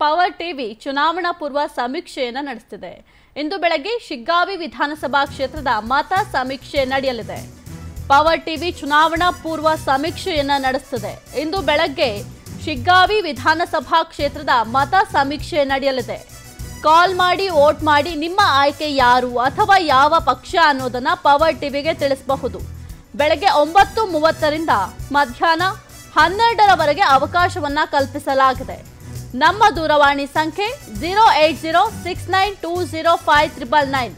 Power TV ಚುನಾವಣಾ ಪೂರ್ವ ಸಮೀಕ್ಷೆಯನ್ನು ನಡೆಸುತ್ತಿದೆ ಇಂದು ಬೆಳಗ್ಗೆ ಶಿಗ್ಗಾವಿ ವಿಧಾನಸಭಾ ಕ್ಷೇತ್ರದ ಮತ ಸಮೀಕ್ಷೆ ನಡೆಯಲಿದೆ. ಪವರ್ ಟಿವಿ ಚುನಾವಣಾ ಪೂರ್ವ ಸಮೀಕ್ಷೆಯನ್ನು ನಡೆಸುತ್ತಿದೆ ಇಂದು ಬೆಳಗ್ಗೆ ಶಿಗ್ಗಾವಿ ವಿಧಾನಸಭಾ ಕ್ಷೇತ್ರದ ಮತ ಸಮೀಕ್ಷೆ ನಡೆಯಲಿದೆ. ಕಾಲ್ ಮಾಡಿ, ವೋಟ್ ಮಾಡಿ ನಿಮ್ಮ ಆಯ್ಕೆ ಯಾರು ಅಥವಾ ಯಾವ ಪಕ್ಷ ಅನ್ನೋದನ್ನ ಪವರ್ ಟಿವಿಗೆ ತಿಳಿಸಬಹುದು. ಬೆಳಗ್ಗೆ ಒಂಬತ್ತು ಮೂವತ್ತರಿಂದ ಮಧ್ಯಾಹ್ನ ಹನ್ನೆರಡರವರೆಗೆ ಅವಕಾಶವನ್ನ ಕಲ್ಪಿಸಲಾಗಿದೆ. ನಮ್ಮ ದೂರವಾಣಿ ಸಂಖ್ಯೆ zero eight zero six nine two zero five triple nine.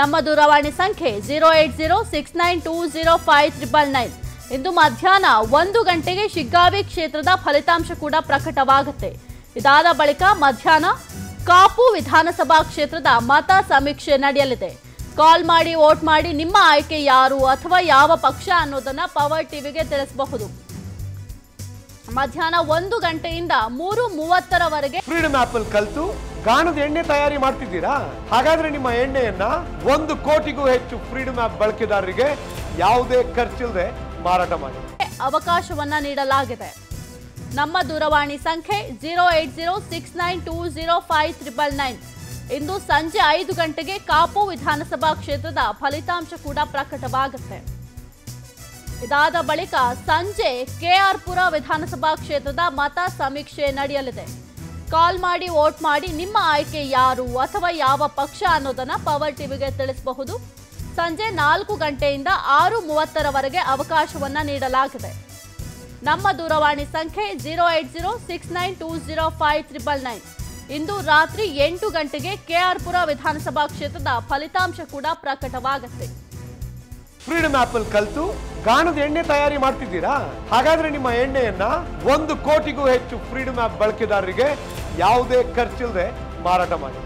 ನಮ್ಮ ದೂರವಾಣಿ ಸಂಖ್ಯೆ zero eight zero six nine two zero five triple nine. ಇಂದು ಮಧ್ಯಾಹ್ನ ಒಂದು ಗಂಟೆಗೆ ಶಿಗ್ಗಾವಿ ಕ್ಷೇತ್ರದ ಫಲಿತಾಂಶ ಕೂಡ ಪ್ರಕಟವಾಗುತ್ತೆ. ಇದಾದ ಬಳಿಕ ಮಧ್ಯಾಹ್ನ ಕಾಪು ವಿಧಾನಸಭಾ ಕ್ಷೇತ್ರದ ಮತ ಸಮೀಕ್ಷೆ ನಡೆಯಲಿದೆ. ಕಾಲ್ ಮಾಡಿ, ವೋಟ್ ಮಾಡಿ ನಿಮ್ಮ ಆಯ್ಕೆ ಯಾರು ಅಥವಾ ಯಾವ ಪಕ್ಷ ಅನ್ನೋದನ್ನ ಪವರ್ ಟಿವಿಗೆ ತಿಳಿಸಬಹುದು. ಮಧ್ಯಾಹ್ನ ಒಂದು ಗಂಟೆಯಿಂದ ಮೂರು ಮೂವತ್ತರವರೆಗೆ ಫ್ರೀಡಮ್ ಆಪ್ ಅಲ್ಲಿ ಕಲ್ತು ಗಾಣದ ಎಣ್ಣೆ ತಯಾರಿ ಮಾಡ್ತಿದ್ದೀರಾ? ಹಾಗಾದ್ರೆ ನಿಮ್ಮ ಎಣ್ಣೆಯನ್ನ ಒಂದು ಕೋಟಿಗೂ ಹೆಚ್ಚು ಫ್ರೀಡಮ್ ಆಪ್ ಬಳಕೆದಾರರಿಗೆ ಯಾವುದೇ ಖರ್ಚಿಲ್ಲದೆ ಮಾರಾಟ ಮಾಡಿ. ಅವಕಾಶವನ್ನ ನೀಡಲಾಗಿದೆ. ನಮ್ಮ ದೂರವಾಣಿ ಸಂಖ್ಯೆ zero eight zero six nine two zero five triple nine. ಇಂದು ಸಂಜೆ ಐದು ಗಂಟೆಗೆ ಕಾಪು ವಿಧಾನಸಭಾ ಕ್ಷೇತ್ರದ ಫಲಿತಾಂಶ ಕೂಡ ಪ್ರಕಟವಾಗುತ್ತೆ. ಇದಾದ ಬಳಿಕ ಸಂಜೆ ಕೆಆರ್ಪುರ ವಿಧಾನಸಭಾ ಕ್ಷೇತ್ರದ ಮತ ಸಮೀಕ್ಷೆ ನಡೆಯಲಿದೆ. ಕಾಲ್ ಮಾಡಿ ವೋಟ್ ಮಾಡಿ ನಿಮ್ಮ ಆಯ್ಕೆ ಯಾರು ಅಥವಾ ಯಾವ ಪಕ್ಷ ಅನ್ನೋದನ್ನ ಪವರ್ ಟಿವಿಗೆ ತಿಳಿಸಬಹುದು. ಸಂಜೆ ನಾಲ್ಕು ಗಂಟೆಯಿಂದ ಆರು ಮೂವತ್ತರವರೆಗೆ ಅವಕಾಶವನ್ನ ನೀಡಲಾಗಿದೆ. ನಮ್ಮ ದೂರವಾಣಿ ಸಂಖ್ಯೆ zero eight zero six nine two zero five triple nine. ಇಂದು ರಾತ್ರಿ ಎಂಟು ಗಂಟೆಗೆ ಕೆಆರ್ಪುರ ವಿಧಾನಸಭಾ ಕ್ಷೇತ್ರದ ಫಲಿತಾಂಶ ಕೂಡ ಪ್ರಕಟವಾಗುತ್ತೆ. ಫ್ರೀಡಮ್ ಆಪ್ ಅಲ್ಲಿ ಕಲ್ತು ಗಾಣದ ಎಣ್ಣೆ ತಯಾರಿ ಮಾಡ್ತಿದ್ದೀರಾ? ಹಾಗಾದ್ರೆ ನಿಮ್ಮ ಎಣ್ಣೆಯನ್ನ ಒಂದು ಕೋಟಿಗೂ ಹೆಚ್ಚು ಫ್ರೀಡಮ್ ಆಪ್ ಬಳಕೆದಾರರಿಗೆ ಯಾವುದೇ ಖರ್ಚಿಲ್ಲದೆ ಮಾರಾಟ ಮಾಡಿ.